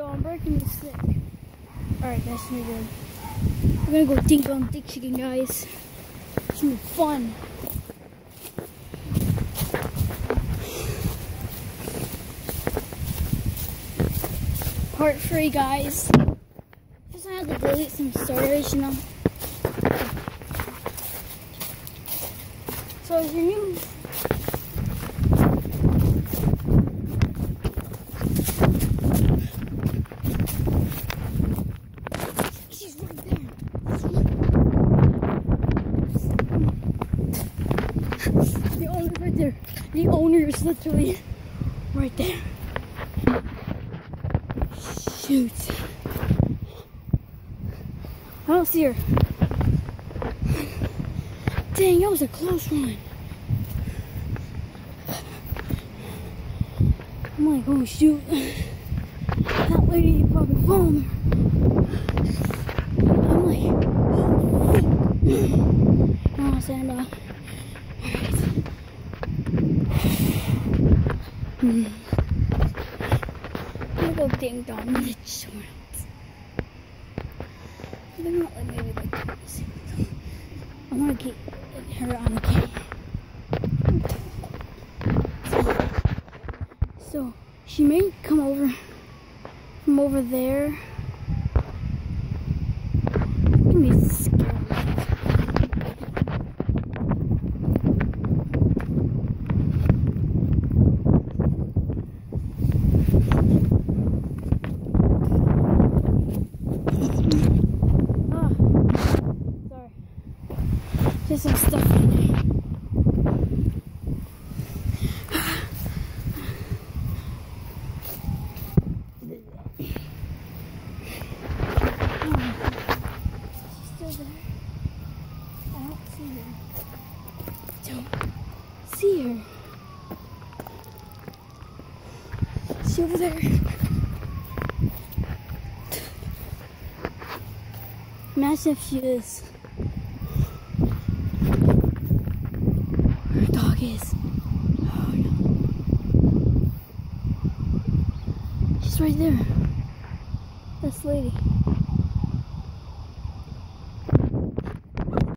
So I'm breaking the stick. Alright, that's gonna be good. We're gonna go dink on dick chicken, guys. It's gonna be fun. Part three, guys. Just had to delete some storage, you know. So if you're new She's right there. The owner right there. The owner is literally right there. Shoot. I don't see her. Dang, that was a close one. I'm like, oh shoot. That lady probably found her. I'm like, oh, oh stand. Hmm. I'm gonna go ding dong in the shorts. They're not like maybe like this. I wanna get her on the camera. So she may come over from over there. It's gonna be scary. Some stuff in there. She's still there. I don't see her. Don't see her. She's over there. Imagine if she is. Her dog is. Oh no. She's right there. This lady.